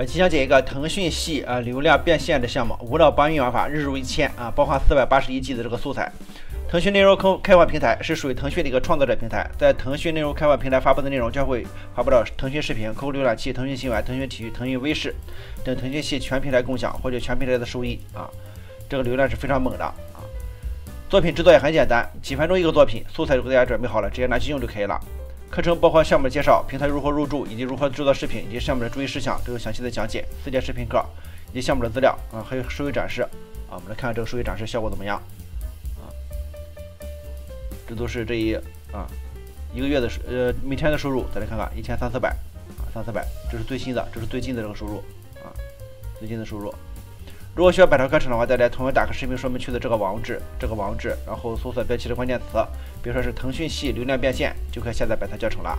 本期讲解一个腾讯系啊流量变现的项目，无脑搬运玩法，日入一千啊，包含四百八十一 G 的这个素材。腾讯内容开开发平台是属于腾讯的一个创作者平台，在腾讯内容开发平台发布的内容将会发布到腾讯视频、QQ 浏览器、腾讯新闻、腾讯体育、腾讯卫视等腾讯系全平台共享，获取全平台的收益啊。这个流量是非常猛的啊。作品制作也很简单，几分钟一个作品，素材都给大家准备好了，直接拿去用就可以了。课程包括项目介绍、平台如何入驻，以及如何制作视频，以及项目的注意事项都有详细的讲解。四节视频课以及项目的资料啊，还有收益展示啊。我们来看看这个收益展示效果怎么样啊？这都是这一啊一个月的呃每天的收入，再来看看一天三四百啊三四百，这是最新的，这是最近的这个收入啊最近的收入。如果需要百条课程的话，大家同样打开视频说明区的这个网址，这个网址，然后搜索标题的关键词，比如说是腾讯系流量变现，就可以下载百条教程了。